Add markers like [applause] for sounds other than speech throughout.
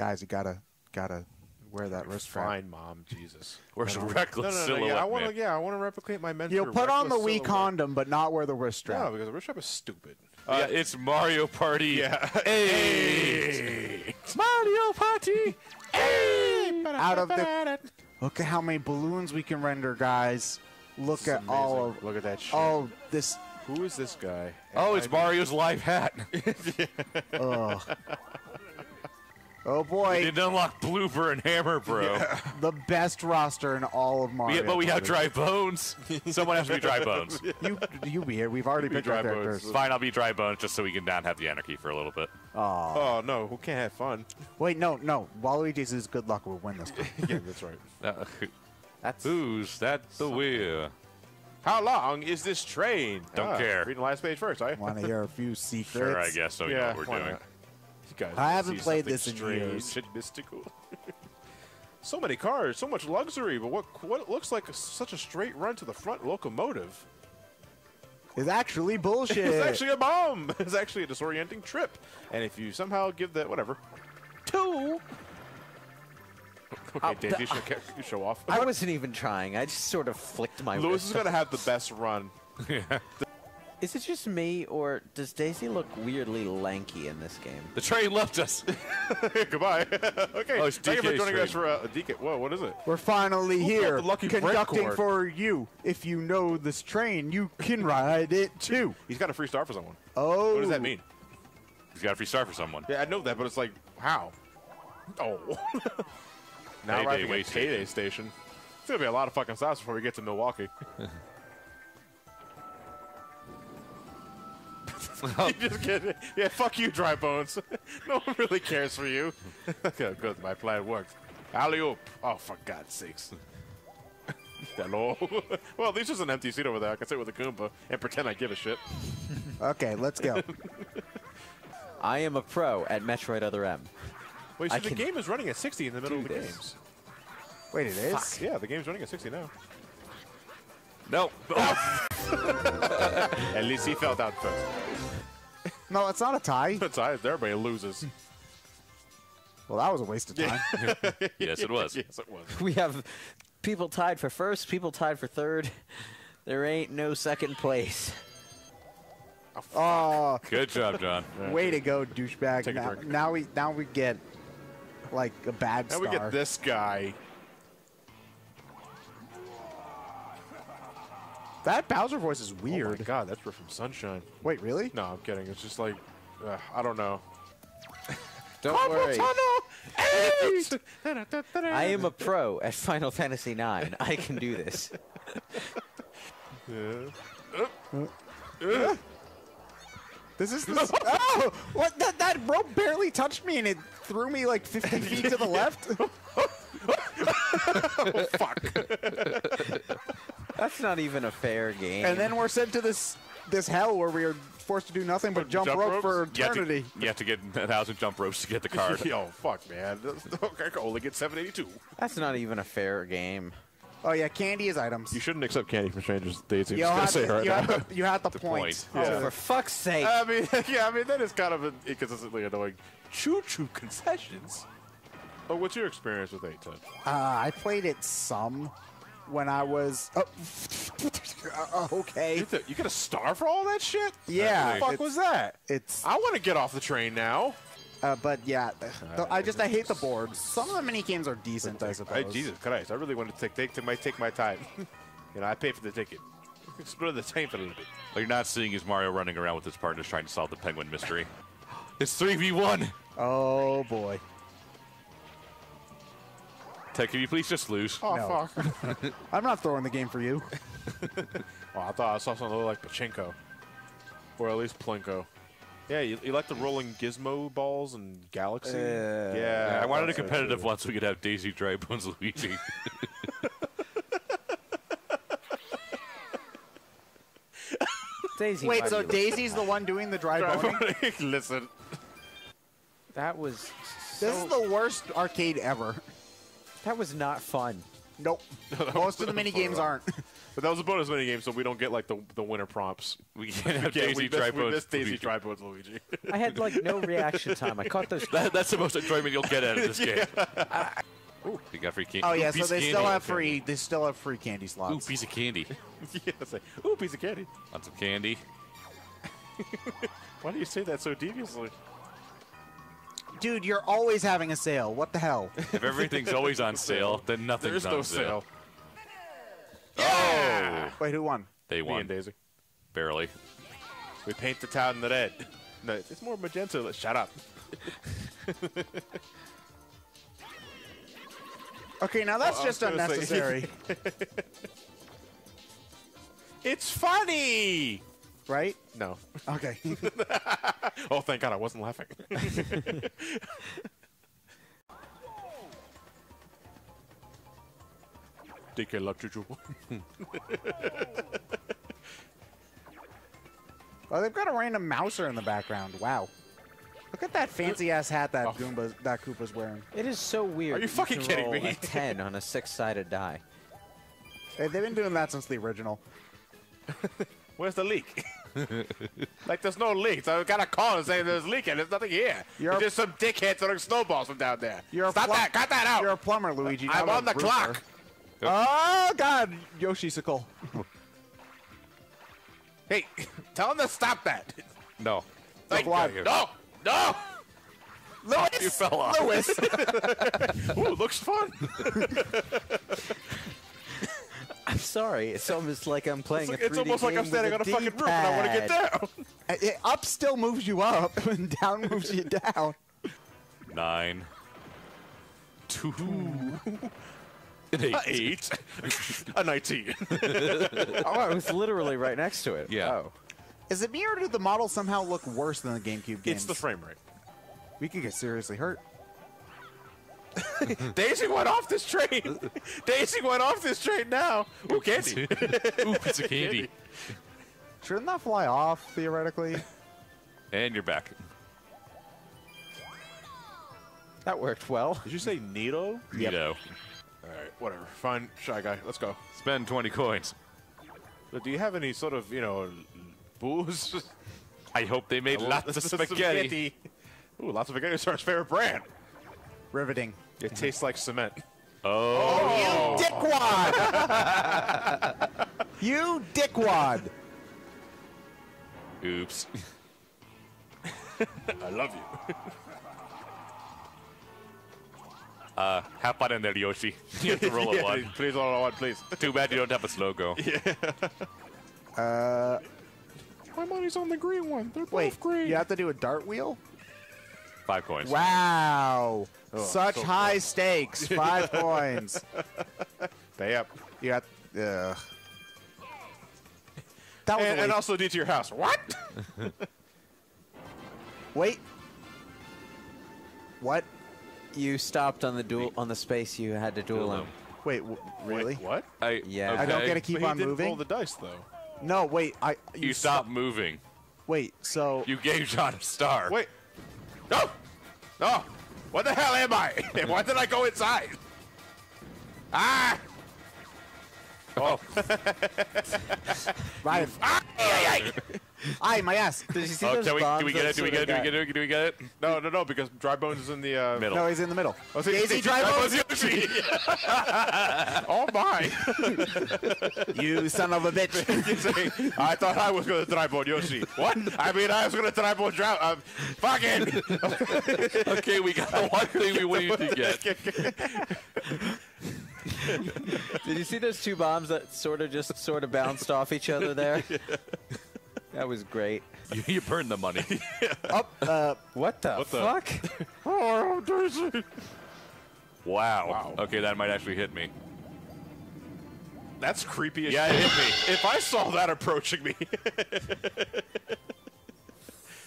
Guys, you gotta gotta wear that wrist strap. Fine, mom. Jesus. [laughs] Where's a No, reckless no, no, silhouette, yeah, I want to. Yeah, I want to replicate my mentor. You'll put on the reckless Wii silhouette. condom, but not wear the wrist strap. No, because the wrist strap is stupid. Uh, yeah, it's Mario Party. Yeah. Hey. [laughs] Mario Party. Hey. Out of the look at how many balloons we can render, guys. Look It's at all of Look at that shit. oh this. Who is this guy? Oh, it's Mario's live hat. [laughs] Ugh. Oh We boy, didn't unlock Blooper and Hammer, bro. the best roster in all of Mario. We- but we have dry bones. [laughs] Someone has to be dry bones. [laughs] You you be here. We've already Be picked our Dry Bones. characters. Fine, I'll be dry bones just so we can not have the anarchy for a little bit. Aw. Oh no, who can't have fun? Wait, no, no. Waluigi's is good luck. We'll win this one. [laughs] yeah, that's right. Uh, That's who's at the wheel? How long is this train? Don't Ah, care. Reading the last page first, eh? Want to hear a few secrets? Sure, I guess so. You know yeah, what we're doing. not? You guys I haven't see played this in years. and mystical. [laughs] so many cars, so much luxury, but what what looks like such a straight run to the front locomotive is actually [laughs] bullshit. It's actually a bomb. [laughs] It's actually a disorienting trip. And if you somehow give that whatever two. Okay, Uh, Daisy, the- show, you show off. I wasn't even trying. I just sort of flicked my Lewis wrist. is gonna have the best run. Is it just me, or does Daisy look weirdly lanky in this game? The train left us. [laughs] Goodbye. [laughs] okay, Oh, it's thank you for DK's joining us train. for uh, DK. Whoa, what is it? We're finally Who here, the lucky conducting for you. If you know this train, you can ride it too. He's got a free star for someone. Oh, What does that mean? He's got a free star for someone. Yeah, I know that, but it's like how? Oh. [laughs] now Payday arriving way at Payday Station. It's gonna be a lot of fucking stops before we get to Milwaukee. [laughs] you [laughs] just kidding. Yeah, fuck you, dry bones. [laughs] no one really cares for you. okay, good. My plan worked. Alley oop. Oh, for God's sakes. Hello. well, at least there's an empty seat over there. I can sit with a Goomba and pretend I give a shit. Okay, let's go. I am a pro at Metroid Other M. Wait, so I the game is running at 60 in the middle of the this. games. Wait, it is. Yeah, the game's running at 60 now. No. At least he fell down first. No, it's not a tie. That's how everybody loses. Well, that was a waste of time. [laughs] yes, it was. yes, it was. [laughs] We have people tied for first, people tied for third. There ain't no second place. Oh, oh. Good job, John. way to go, douchebag. Take a Now, drink. now we now we get like a bad Now star. we get this guy. That Bowser voice is weird. Oh my god, that's from Sunshine. Wait, really? No, I'm kidding. It's just like, uh, I don't know. [laughs] Don't worry. Eight! [laughs] I am a pro at Final Fantasy IX. I can do this. [laughs] This is this. oh, what? That that rope barely touched me, and it threw me like 50 feet to the left. That's not even a fair game. And then we're sent to this this hell where we are forced to do nothing but jump, Jump rope for ropes? You have, to, eternity. you have to get a thousand jump ropes to get the card. [laughs] oh, fuck, man. [laughs] Okay, I can only get 782. That's not even a fair game. Oh yeah, candy is items. You shouldn't accept candy from strangers, Daisy. You I'm had, just gonna say the, right you, now. had the, you [laughs] had the, point. point. Oh, for fuck's sake. I mean, yeah, I mean, that is kind of an inconsistently annoying. Choo choo concessions. Oh, what's your experience with 8 10? Uh, I played it some when I was. Oh, uh, [laughs] okay. You, th- you get a star for all that shit? Yeah, What the fuck was that? It's. I want to get off the train now. Uh, but yeah, the, I just I hate the boards. Some of the mini games are decent, I suppose. Hey, Jesus Christ! I really want to take take to my take my time. [laughs] you know, I pay for the ticket. [laughs] Split the time for a little bit. What you're not seeing is Mario running around with his partners trying to solve the penguin mystery. it's 3v1. Oh boy. Ted, can you please just lose? Oh No. fuck! [laughs] I'm not throwing the game for you. [laughs] oh, I thought I saw something a little like Pachinko, or at least Plinko. Yeah, you, you like the rolling gizmo balls and Galaxy? Uh, yeah, I wanted a competitive too. one so we could have Daisy Dry Bones Luigi. [laughs] Daisy. Wait, so Daisy's the one doing the dry boning? Listen, That was. This is the worst arcade ever. That was not fun. Nope. [laughs] Most of the mini games aren't. [laughs] But that was a bonus mini game, so we don't get like the the winner prompts. We [laughs] can't have Yeah, Daisy we missed, we Tripods. missed Daisy Luigi. Tripods Luigi. I had like no reaction time. I caught those. That, that's the most enjoyment you'll get out of this game. Ooh, you got free candy. Oh yeah, piece so of they still have free. They still have free candy slots. Ooh, slots. piece of candy. yeah, it's ooh, piece of candy. Lots of candy. Why do you say that so deviously? Dude, you're always having a sale. What the hell? [laughs] If everything's always on sale, then nothing's There's on no sale. sale. Yeah! Wait, who won? They Me won and Daisy. barely. We paint the town in the red. No, it's more magenta. Let's shut up. [laughs] Okay, now that's Oh, I was just unnecessary, [laughs] It's funny. Right? No. Okay. [laughs] Oh, thank God, I wasn't laughing. [laughs] DK love Juju. [laughs] oh, they've got a random mouser in the background. Wow. Look at that fancy ass hat that Oh. Goomba, that Koopa's wearing. It is so weird. Are you that fucking kidding me? A ten on a six-sided die. Hey, they've been doing that since the original. Where's the leak? Like, there's no leak. So I got a call and say there's leaking. there's nothing here. You're It's a- just some dickhead throwing snowballs from down there. You're Stop plum- that. Cut that out. You're a plumber, Luigi. I'm on the roofer. clock. Oh God, Yoshisicle. [laughs] Hey, tell him to stop that. No. Like, what? No, no. Lewis. You fell off. Lewis. [laughs] [laughs] Ooh, looks fun. I'm sorry. It's almost like I'm playing It's, a it's 3D almost like I'm standing on with a fucking roof and I want to get D-pad. down. [laughs] It- up still moves you up, [laughs] and down moves you down. Nine. Two. An eight. A eight. [laughs] a 19. Oh, I was literally right next to it. Yeah. Oh. Is it me or do the model somehow look worse than the GameCube games? it's the frame rate. We could get seriously hurt. [laughs] Daisy went off this train. [laughs] Daisy went off this train now. Ooh, candy. Ooh, [laughs] piece of candy. Shouldn't that fly off theoretically? And you're back. That worked well. Did you say Nito? Neato. All right, whatever. Fine, shy guy. Let's go. Spend 20 coins. But do you have any sort of, you know, booze? I hope they made lots of spaghetti. Ooh, lots of spaghetti is our favorite brand. Riveting. It tastes like cement. [laughs] Oh. You dickwad! [laughs] you dickwad! Oops. [laughs] I love you. Uh, have fun in there, Yoshi. You have to roll a Yeah, one. Please roll a one, please. Too bad you don't have a slow-go. Yeah. uh, My money's on the green one. They're Wait, both green. you have to do a dart wheel? Five coins. Wow. Oh, Such so high stakes. [laughs] Five coins. Pay up. You got. Ugh. That was And, and also D to your house. What? [laughs] Wait. What? You stopped on the duel on the space you had to duel him. Wait, w- really? Wait, what? I, Yeah. okay. I don't get to keep But he on didn't moving. roll the dice, though. no, wait. I You stopped moving. Wait. So You gave John a star. Wait. No! No! What the hell am I? [laughs] Why did I go inside? Ah! Oh, [laughs] I, Ah! Ay, ay, ay. I my ass. Did you see oh those can we, bombs do we get it? Do we get it? Do we get it? Do we get it? No, no, no, because Dry Bones is in the uh, Middle. No, he's in the middle. Oh, so Daisy Daisy Dry Bones. Yoshi. oh my! [laughs] You son of a bitch. [laughs] I thought I was going to dry bone Yoshi. What? I mean, I was going to dry bone Drow. Um, fucking. [laughs] Okay, we got one thing we wanted to get. Did you see those two bombs that sort of just sort of bounced off each other [laughs] there? That was great. You, you burned the money. [laughs] Up. Uh, What the What the- fuck? [laughs] oh, Daisy. Wow. Wow. Okay, that might actually hit me. That's creepy as Yeah, shit. it hit me. If I saw that approaching me,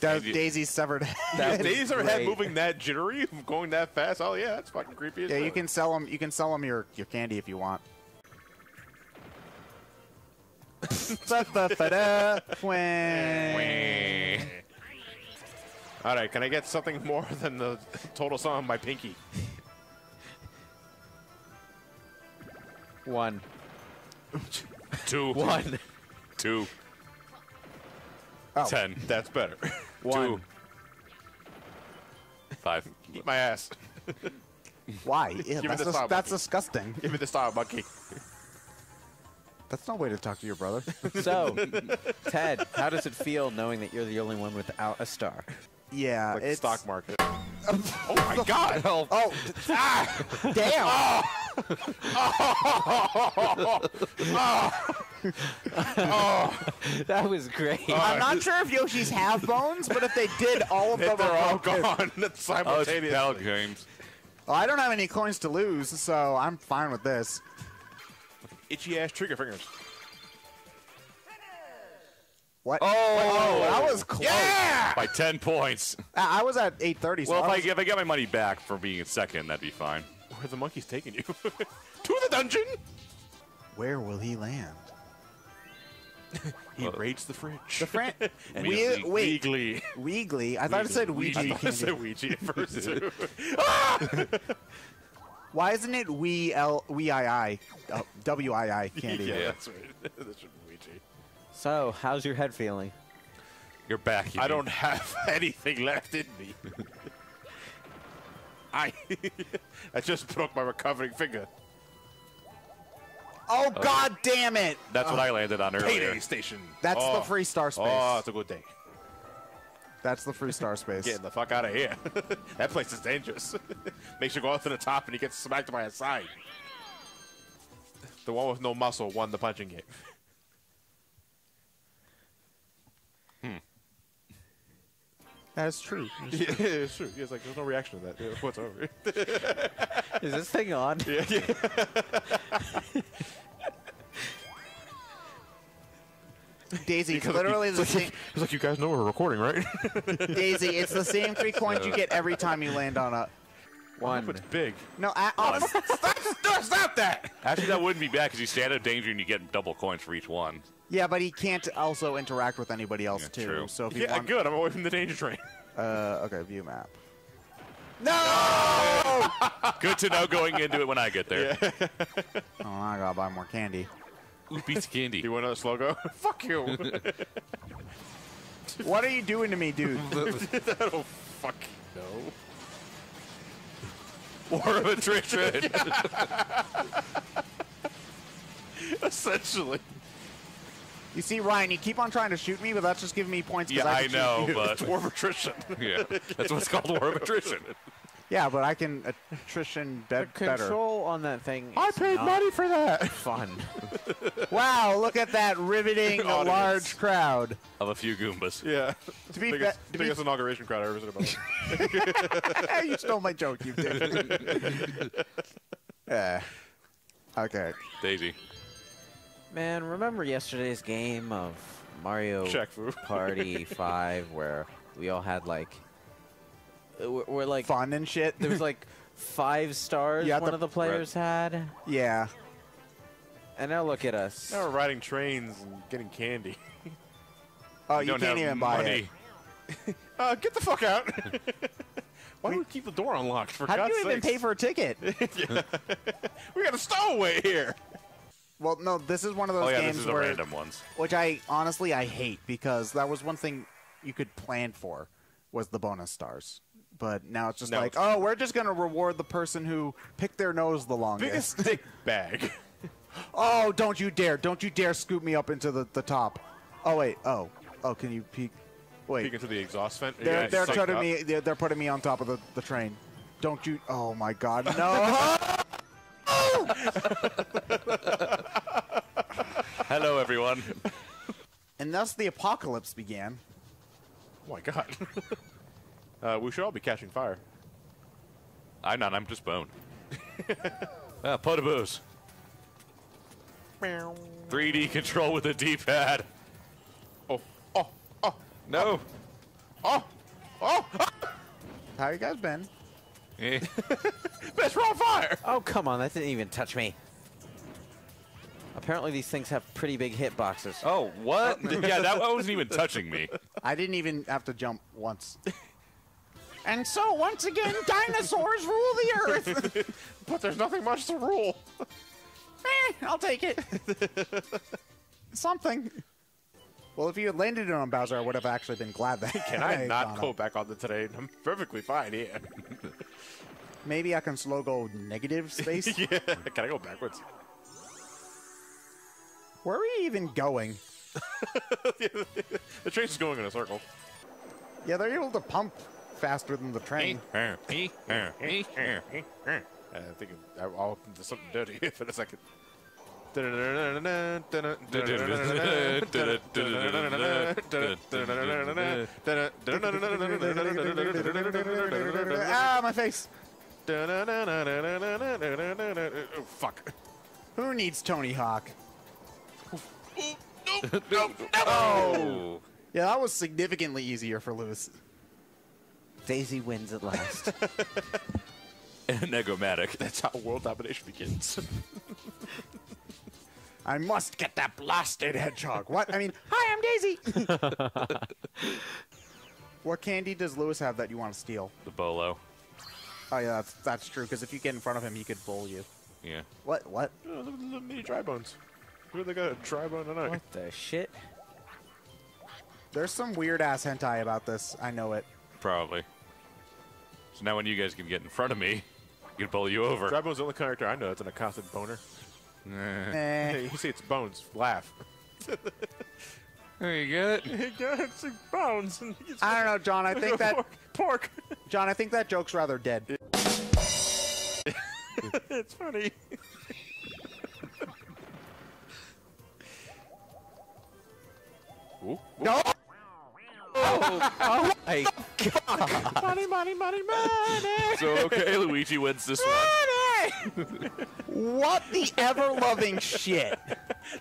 Da- you- Daisy's severed head. [laughs] That was Daisy ever moving that jittery, going that fast. Oh yeah, that's fucking creepy. Yeah, you can sell them. You can sell them your your candy if you want. [laughs] All right, can I get something more than the total sum on my pinky? One. Two. One. Two. Oh. Ten. That's better. [laughs] One. Two. Five. [laughs] Eat my ass. [laughs] Why? Yeah, me that's, the dis- style, that's monkey. disgusting. Give me the star, monkey. That's no way to talk to your brother. [laughs] So, Ted, how does it feel knowing that you're the only one without a star? yeah, Like the it's stock market. oh my god! Oh, d- damn! Oh. Oh. [laughs] That was great. Uh, I'm not sure if Yoshi's have bones, but if they did, all of [laughs] them They're all gone [laughs] Oh, simultaneously. Battle Games. Well, I don't have any coins to lose, so I'm fine with this. Itchy ass trigger fingers. What? Oh, oh that was close. Yeah! By ten points. I I was at 8:30. So Well, if I I, was- if I get my money back for being in second, that'd be fine. Where the monkey's taking you? to the dungeon! where will he land? [laughs] He raids the fridge. The Fran- [laughs] And we, he- wait, Weegly. Weegly. I thought it said Ouija. I thought it candy. said Ouija at first, too. [laughs] Why isn't it we L we I I uh, W I I candy? yeah, Yeah. that's right. that should be Ouija. So, how's your head feeling? You're back. you I mean. don't have anything left in me. I I just broke my recovering finger. Oh, oh God damn it! That's what I oh. landed on earlier. Payday station. That's oh. the free star oh, space. Oh, it's a good day. That's the free star space. [laughs] Getting the fuck out of here. [laughs] that place is dangerous. [laughs] Makes you go up to the top and he gets smacked by a side. The one with no muscle won the punching game. That hmm. Is [laughs] true. yeah, it's true. He's like, there's no reaction to that. Yeah, What's over? [laughs] Is this thing on? yeah, yeah. [laughs] Daisy, it's literally the same. He's like, you guys know we're recording, right? Daisy, it's the same three coins you get every time you land on a. One. it's big. No, I, oh, stop, stop, stop that! Actually, that wouldn't be bad because you stand out of danger and you get double coins for each one. Yeah, but he can't also interact with anybody else Yeah, too. true. So if you Yeah, want, good. I'm away from the danger train. [laughs] uh, okay, view map. No! good to know going into it when I get there. [laughs] Oh, I gotta buy more candy. Ooh, piece of candy. Do you want another slow [laughs] Fuck you. What are you doing to me, dude? oh, fuck no. War of attrition. Essentially. You see, Ryan, you keep on trying to shoot me, but that's just giving me points. 'cause yeah, I, I can shoot know, you. [laughs] but Dwarf attrition. [laughs] yeah, that's what's called war of attrition. [laughs] Yeah, but I can attrition be- The better. control on that thing. I paid not money for that. Fun. Wow, look at that riveting large crowd. Of a few Goombas. Yeah. To be biggest, fa- to be biggest inauguration crowd I ever visited in my life. you stole my joke, you did. yeah. Okay. Daisy. Man, remember yesterday's game of Mario Shaq Fu. Party [laughs] 5 where we all had like. uh, We're, we're like. Fun and shit. There was like five stars Yeah, one the- of the players had. yeah. And now look at us. Now we're riding trains and getting candy. [laughs] [laughs] Oh, We you can't have even buy money. it. Uh, get the fuck out. Why do we keep the door unlocked, for How do God's you even pay for a ticket? We got a stowaway here. Well, no, this is one of those Oh yeah, games this is the where, random ones. which I honestly I hate because that was one thing you could plan for was the bonus stars. But now it's just Now like, oh, we're just gonna reward the person who picked their nose the longest. Biggest [laughs] dick bag. Oh, don't you dare! Don't you dare scoop me up into the, the top. Oh wait. Oh, oh, can you peek? Wait, Peek into the exhaust vent. they're they're putting me they're, they're putting me on top of the, the train. Don't you? Oh my God, no! [laughs] [laughs] Hello, everyone. and thus the apocalypse began. Oh my god. [laughs] uh, we should all be catching fire. I'm not. I'm just bone. [laughs] ah, podoboos. 3D control with a D-pad. Oh, oh, oh, No. oh, oh! How you guys been? Eh. Bitch, we're on fire! Oh, come on. That didn't even touch me. Apparently, these things have pretty big hitboxes. Oh, what? yeah, that wasn't even touching me. [laughs] I didn't even have to jump once. [laughs] and so once again, dinosaurs rule the earth. [laughs] But there's nothing much to rule. Eh, I'll take it. something. Well, if you had landed it on Bowser, I would have actually been glad that. Can I I not go back on the terrain? I'm perfectly fine here. Maybe I can slow go negative [laughs] space. yeah. Can I go backwards? Where are we even going? [laughs] The train's just going in a circle. Yeah, they're able to pump faster than the train. [laughs] I think I'll I'll do something dirty here for a second. ah, my face. Oh, fuck. Who needs Tony Hawk? [laughs] Oh. Yeah, that was significantly easier for Lewis. Daisy wins at last. [laughs] And Negomatic. That's how world domination begins. [laughs] I must get that blasted hedgehog. What? I mean, hi, I'm Daisy. what candy does Lewis have that you want to steal? The Bolo. Oh yeah, that's that's true. Because if you get in front of him, he could bull you. Yeah. What? What? Oh, look at the little mini dry bones. Where they got a dry bone tonight? what the shit? There's some weird ass hentai about this. I know it. Probably. So now when you guys can get in front of me, I can pull you over. Dry bone's the only character I know that's an accosted boner. [laughs] Eh. Eh. [laughs] you see its bones. Laugh. [laughs] There you go. yeah, it's like bones. I don't know, [laughs] John. I think that pork. pork. [laughs] John. I think that joke's rather dead. [laughs] it's funny. Ooh. No. Oh, hey, Money, money, money, money. So okay, Luigi wins this one. What the ever loving shit?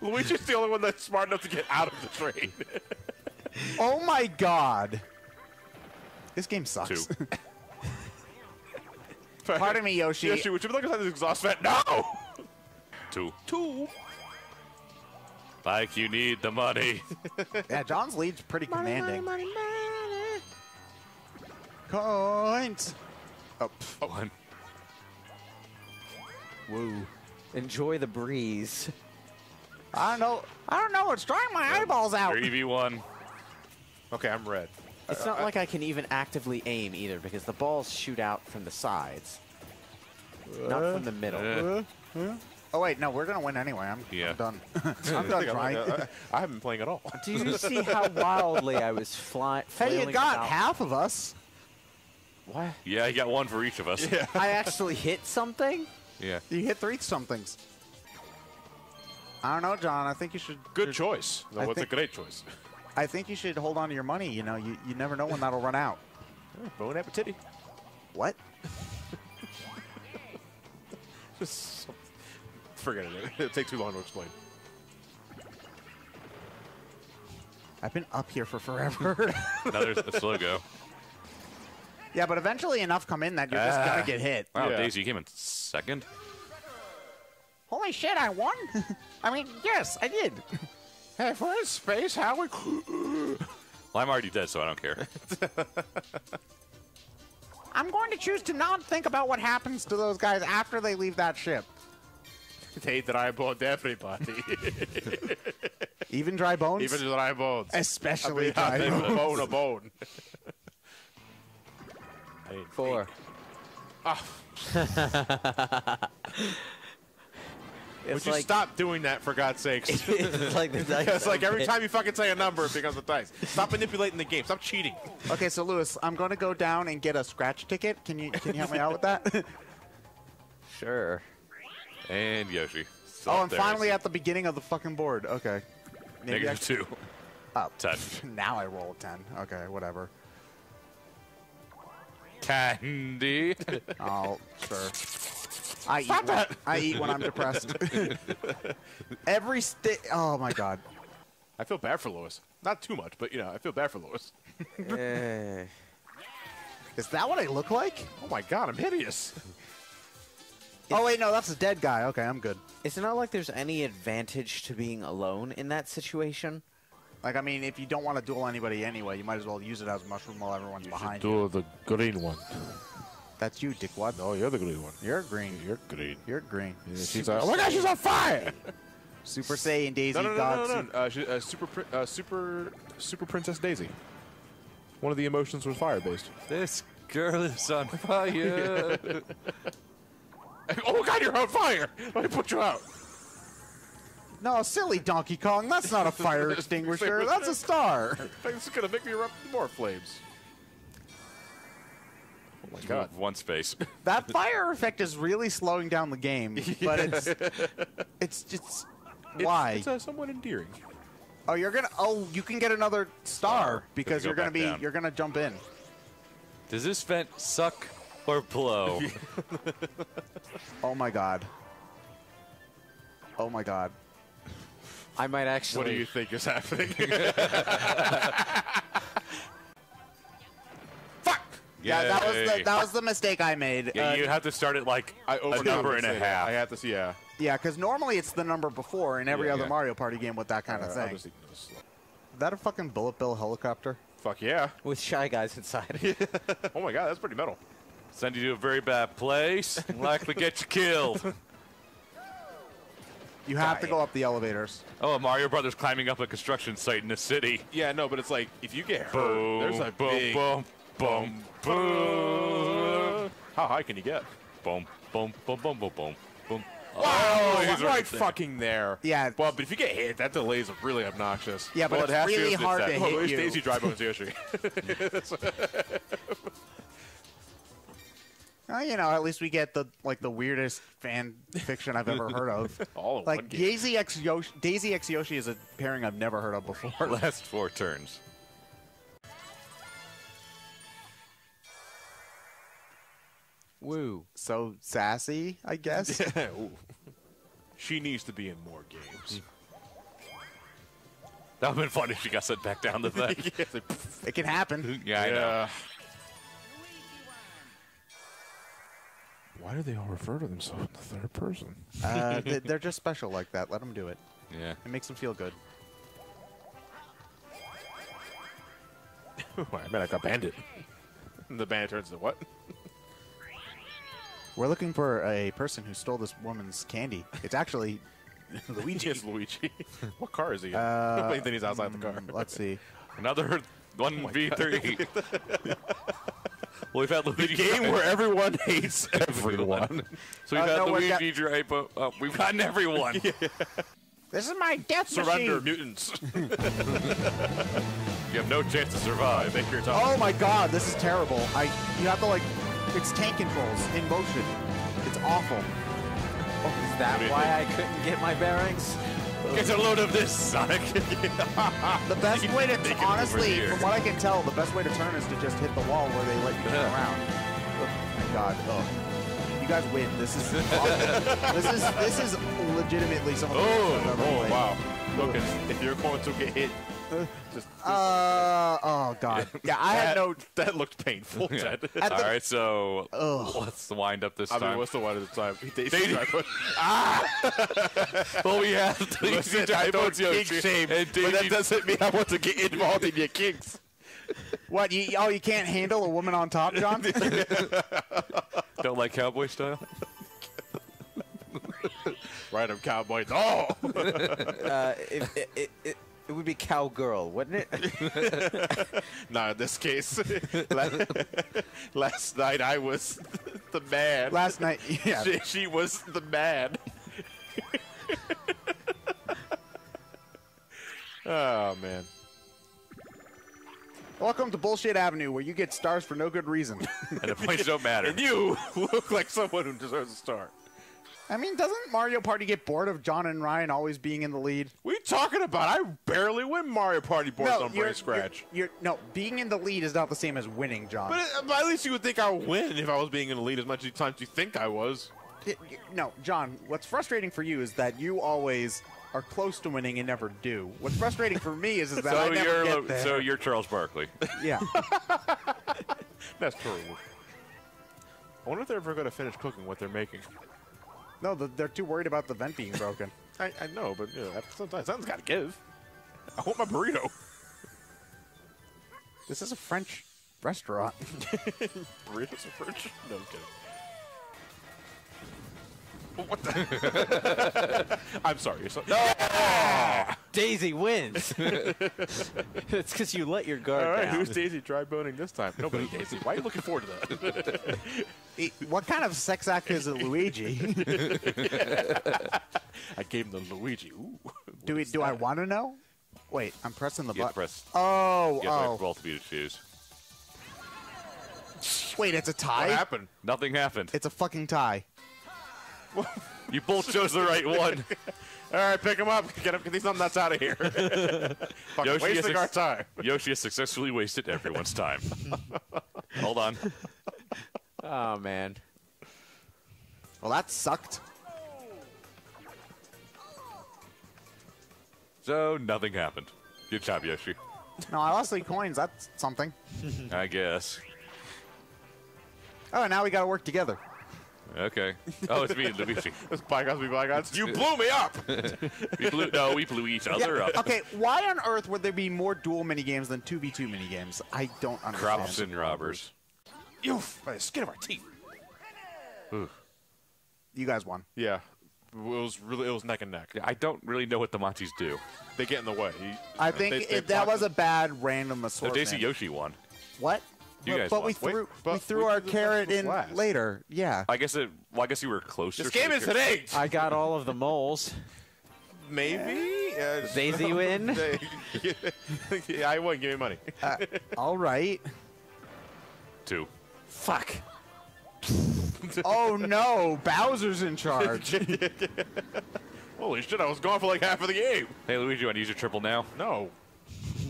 Luigi's the only one that's smart enough to get out of the train. [laughs] Oh my god. This game sucks. Two. [laughs] Pardon me, Yoshi. Yoshi, would you look inside this exhaust vent? No! Two. Two. Like you need the money. [laughs] Yeah, John's lead's pretty commanding. Money, Coins. Oh, pff, One. woo. enjoy the breeze. I don't know. I don't know. It's drying my eyeballs out. 3v1. Okay, I'm red. It's not like I can even actively aim either because the balls shoot out from the sides, not from the middle. Uh, Oh wait, no, we're gonna win anyway. I'm, Yeah. [laughs] I'm [laughs] done. I'm done think I'm trying. uh, I haven't been playing at all. Do you see how [laughs] wildly I was flying? hey, you got half of us. What? yeah, you got one for each of us. Yeah. I actually hit something. Yeah. You hit three somethings. I don't know, John. I think you should. Good choice. No, I it's a think- great choice. I think you should hold on to your money. You know, you, you never know when that'll run out. Bone appetite. What? [laughs] Just forget it. It takes too long to explain. I've been up here for forever. [laughs] Now there's the slow go. yeah, but eventually enough come in that you're just gonna ah. get hit. Wow, Yeah. Daisy, you came in second. Holy shit! I won. [laughs] I mean, yes, I did. Hey, for in space, how we? Well, I'm already dead, so I don't care. [laughs] I'm going to choose to not think about what happens to those guys after they leave that ship. [laughs] They dry boned everybody. Even dry bones. Even dry bones. especially I dry mean, bones. a bone, a bone. I didn't Four. Would you like stop doing that for God's sakes? [laughs] it's like the [laughs] dice. it's like every time you fucking say a number, it becomes a dice. Stop manipulating the game. Stop cheating. Okay, so Lewis, I'm going to go down and get a scratch ticket. Can you can you help me out with that? [laughs] Sure. And Yoshi. still oh, up I'm there. finally at the beginning of the fucking board. Okay. Maybe I- Negative two. Oh, Ten. Now I roll a ten. Okay, whatever. Candy. Oh, sure. I eat. When, I eat when I'm depressed. [laughs] Every stick. Oh my god. I feel bad for Lewis. Not too much, but you know, I feel bad for Lewis. Eh. Is that what I look like? Oh my God, I'm hideous. Oh wait, no, that's a dead guy. Okay, I'm good. It's not like there's any advantage to being alone in that situation. Like, I mean, if you don't want to duel anybody anyway, you might as well use it as mushroom while everyone's behind you. duel the green one. That's you, Dick dickwad. No, you're the green one. You're green. You're green. You're green. she's like, oh my God, she's on fire! [laughs] Super Saiyan Daisy No, no, no, God. no, no, no. Uh, she, uh, super, uh, super, super Princess Daisy. One of the emotions was fire based. This girl is on [laughs] fire. [laughs] oh God, you're on fire! Let me put you out. No, silly Donkey Kong. That's not a fire extinguisher. That's a star. This is gonna make me erupt more flames. Oh my God. One space. [laughs] That fire effect is really slowing down the game, [laughs] but it's it's just It's- why? It's uh, somewhat endearing. oh, you're gonna oh, you can get another star Star. because If you you're gonna be down. you're gonna jump in. Does this vent suck or blow? [laughs] Oh my god. Oh my god. I might actually. What do you think is happening? Yeah, that was the that was the mistake I made. Yeah, Uh, you have to start at like I a number and a half. I have to see. Yeah. yeah, because normally it's the number before in every Yeah, other yeah. Mario Party game with that kind Uh, of I'll thing. just ignore. Is that a fucking bullet bill helicopter? Fuck yeah! With shy guys inside. [laughs] Oh my God, that's pretty metal. Send you to a very bad place. [laughs] Likely get you killed. You have to go up the elevators. Oh, Mario Brothers climbing up a construction site in the city. Yeah, no, but it's like if you get hurt, Boom, there's a boom, big boom, boom, boom, How high can you get? boom, boom, boom, boom, boom, boom, boom. Oh, Oh, he's right, there. fucking there. Yeah. Well, but if you get hit, that delay is really obnoxious. Yeah, but Well, it it's has to really it's hard that- to hit it's you. Daisy Dry Bones Yoshi. Uh, [laughs] [laughs] you know, at least we get the like the weirdest fan fiction I've ever heard of. [laughs] All like. Daisy X Yoshi, Daisy X Yoshi is a pairing I've never heard of before. Last four turns. Woo. so sassy, I guess. [laughs] She needs to be in more games. That would have been fun if she got sent back down the thing. [laughs] Yeah, it's like, pff, it can happen. [laughs] yeah, I know. yeah. Why do they all refer to themselves in the third person? Uh, they- they're just special like that. Let them do it. Yeah. It makes them feel good. I mean, like a bandit. The bandit turns to what? We're looking for a person who stole this woman's candy. It's actually [laughs] Luigi. It's Luigi. [laughs] what car is he in? Uh, [laughs] then he's outside the car. Mm, Let's see. Another one v three. well, we've had Luigi. Game where everyone hates Everyone. So we've Uh, had no, we've Luigi drive. Uh, uh, we've gotten everyone. This is my death Surrender, machine. mutants. You have no chance to survive. Make your time. Oh my god, this is terrible. I you have to like it's tank controls in motion. It's awful. Oh, Is that why? I couldn't get my bearings? Get a load of this, Sonic. [laughs] The best way to honestly, from what I can tell, the best way to turn is to just hit the wall where they let you turn Yeah. around. Oh my god. Ugh. You guys win. This is [laughs] this is this is legitimately some of the Oh, best I've ever Oh, played. wow. Look, if if you're going to get hit, [laughs] just Uh oh god. [laughs] Yeah, I had no [laughs] That looked painful. Yeah. Ted. All the- right, so Ugh. let's wind up this I time. mean, what's the one at the time? Daisy Daisy- Driver. well, we have Listen, Daisy I don't Drive Yoshi kink shame, and but that doesn't mean I want to get involved in your kinks. What? You, oh, you can't handle a woman on top, John? Don't like cowboy style. Right, I'm cowboy. Oh! Uh, it, it, it, it, it would be cowgirl, wouldn't it? [laughs] nah, in this case, [laughs] la- [laughs] last night I was the man. Last night, yeah. she, she was the man. oh man. Welcome to Bullshit Avenue, where you get stars for no good reason. And the points don't matter. And you look like someone who deserves a star. I mean, doesn't Mario Party get bored of John and Ryan always being in the lead? What are you talking about? I barely win Mario Party boards on Brain Scratch. You're, you're- no, being in the lead is not the same as winning, John. But, uh, but at least you would think I would win if I was being in the lead as much as times you think I was. No, John. What's frustrating for you is that you always are close to winning and never do. What's frustrating for me is, is that [laughs] I So never you're get there. so you're Charles Barkley. [laughs] yeah. That's true. [laughs] I wonder if they're ever going to finish cooking what they're making. No, the, they're too worried about the vent being broken. [laughs] I, I know, but you know, sometimes something's got to give. I want my burrito. This is a French restaurant. [laughs] Burritos are French? No, I'm kidding. What the? [laughs] I'm sorry. You're so- ah! Daisy wins. [laughs] it's because you let your guard All right, down. who's Daisy dry boning this time? Nobody, Daisy. Why are you looking forward to that? What kind of sex act is it, Luigi? [laughs] I gave him the Luigi. Ooh. do we? Do I want to know? Wait, I'm pressing the You have to button. press. Oh, You have to oh. both of you to choose. Wait, it's a tie? What happened? Nothing happened. It's a fucking tie. You both chose the right one. [laughs] All right, pick him up. Get him. Get these nuts out of here. [laughs] Fucking Yoshi wasting our time. Yoshi has successfully wasted everyone's time. [laughs] Hold on. Oh man. Well, that sucked. So nothing happened. Good job, Yoshi. No, I lost three coins. That's something. I guess. Oh, now we got to work together. Okay. Oh, it's me and Luigi. Let's bygones be bygones. You blew me up. [laughs] We blew. No, we blew each other up. Okay, why on earth would there be more dual mini games than 2v2 mini games? I don't understand. Crops and robbers. you by the skin of our teeth. You guys won. Yeah, it was really it was neck and neck. I don't really know what the Monties do. They get in the way. He- I think they- they it, that was a bad random So assortment. Daisy Yoshi won. What? You but, guys but won. we Wait, threw we but threw we our did the carrot in last. later. Yeah. I guess it. Well, I guess you were closer. This game you is could- today. [laughs] I got all of the moles. Maybe. Uh, Daisy win? [laughs] [laughs] yeah, I won. Give me money. Uh, all right. Two. Fuck. Oh no, Bowser's in charge. Holy shit! I was gone for like half of the game. Hey Luigi, want to use your triple now? No,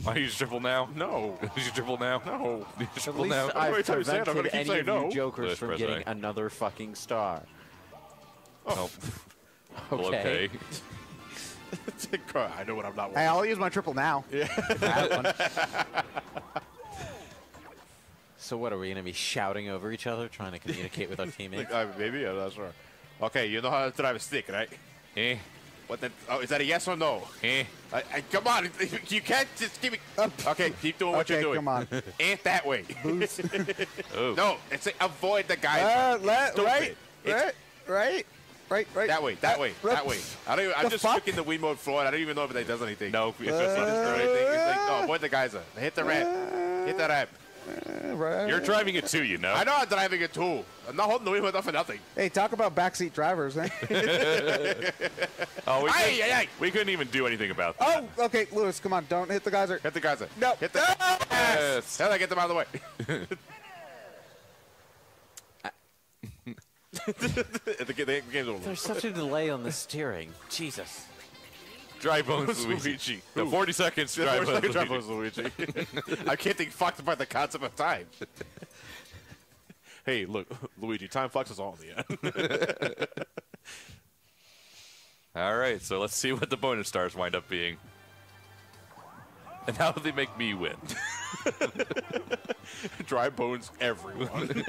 Want to use your triple now? no, [laughs] Use your triple now? no. [laughs] Use your At least now? I've time you say I'm gonna prevented keep any saying of no. you jokers Let's from press getting A. another fucking star. Oh. [laughs] Well, Okay. okay. I know what I'm not. hey, Winning. I'll use my triple now. That one. So what are we gonna be shouting over each other, trying to communicate with our teammates? Uh, maybe yeah, that's right. Okay, you know how to drive a stick, right? Eh. What? The, oh, is that a yes or no? Eh. I, I, come on, [laughs] you can't just give me. Okay, keep doing what Okay, you're doing. come on. [laughs] Ain't that way. [laughs] Oh. no, it's a, avoid the guy. Uh, let, right, It's- right, right, right, right. That way, that Uh, way, uh, that way. I don't. Even, I'm just fuck? clicking the Wiimote floor. I don't even know if that does anything. No, it's just It doesn't do anything. It's like, no, avoid the geyser. Hit the ramp. Hit the ramp. Uh, right. you're driving it too, you know. [laughs] I know I'm driving it too. I'm not holding the Wiimote for nothing. Hey, talk about backseat drivers, eh? [laughs] Oh, we, Ay, couldn't, ay, ay. we couldn't even do anything about that. oh, okay, Lewis, come on, don't hit the geyser. Hit the geyser. No. Hit the. Ah! Yes. How do I get them out of the way? [laughs] the, the, the game's over. There's such a delay on the steering. Jesus. Dry bones Luigi. Luigi. No, 40 seconds. Dry course bones I can Luigi. drive as Luigi. [laughs] I can't think fucked about the concept of time. hey, look, Luigi, time flexes all in the end. [laughs] All right, so let's see what the bonus stars wind up being. And how do they make me win? [laughs] Dry bones, everyone.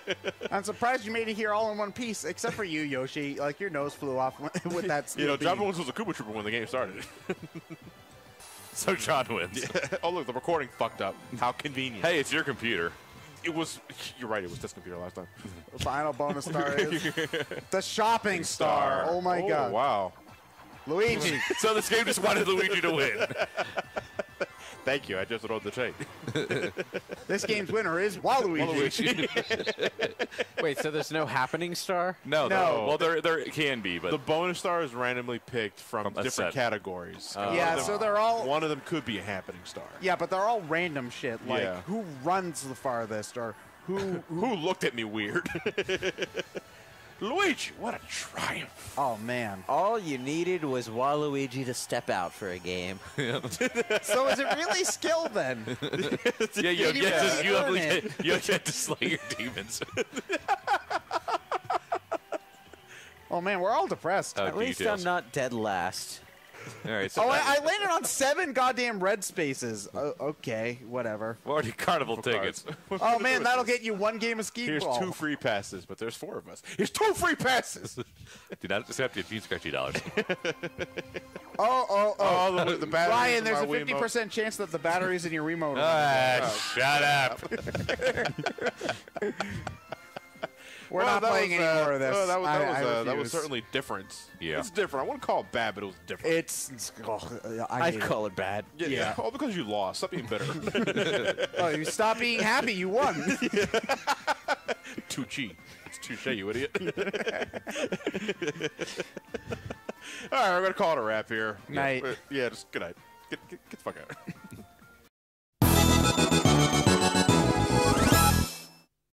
[laughs] I'm surprised you made it here all in one piece, except for you, Yoshi. Like your nose flew off [laughs] with that. you know, steel Dry. Bones was a Koopa Trooper when the game started. So John wins. oh, look, the recording fucked up. How convenient. Hey, it's your computer. It was, you're right, it was this computer last time. The final bonus star is the shopping star. Oh my oh, god, wow. Luigi. So this game just wanted Luigi to win. Thank you, I just wrote the chain. [laughs] this game's winner is Waluigi. [laughs] Wait, so there's no happening star? No, No. no. Well, there there can be, but The bonus star is randomly picked from, From different set. categories. Oh. Yeah, them- so they're all- One of them could be a happening star. Yeah, but they're all random shit. Like Yeah. who runs the farthest or who. [laughs] Who looked at me weird? Luigi, what a triumph. oh man. All you needed was Waluigi to step out for a game. [laughs] So is it really skill then? [laughs] yeah, you, You you, gotta have to, you, have earn to, you have to slay your demons. [laughs] Oh man, we're all depressed. Oh, At least details. I'm not dead last. All right, so Oh, I, I landed on seven goddamn red spaces. Oh, okay, whatever. we're already carnival tickets. [laughs] Oh man, that'll get you one game of skee Here's ball. two free passes, but there's four of us. Here's two free passes. [laughs] Do not accept your Gene Scratchy dollars. [laughs] Oh, oh, oh. Oh, the, the batteries Ryan, there's a fifty percent chance that the batteries in your remote. are ah, shut up. We're Well, not playing was, any uh, more of this. oh, that was, I- that, was, I uh, that was certainly different. Yeah. It's different. I wouldn't call it bad, but it was different. It's. it's oh, I I'd call it bad. yeah, yeah. All because you lost. Stop being bitter. [laughs] Oh, you stop being happy. You won. [laughs] Tucci. It's touche, you idiot. [laughs] All right, we're gonna call it a wrap here. Night. Yeah, yeah just good night. Get, get, get the fuck out.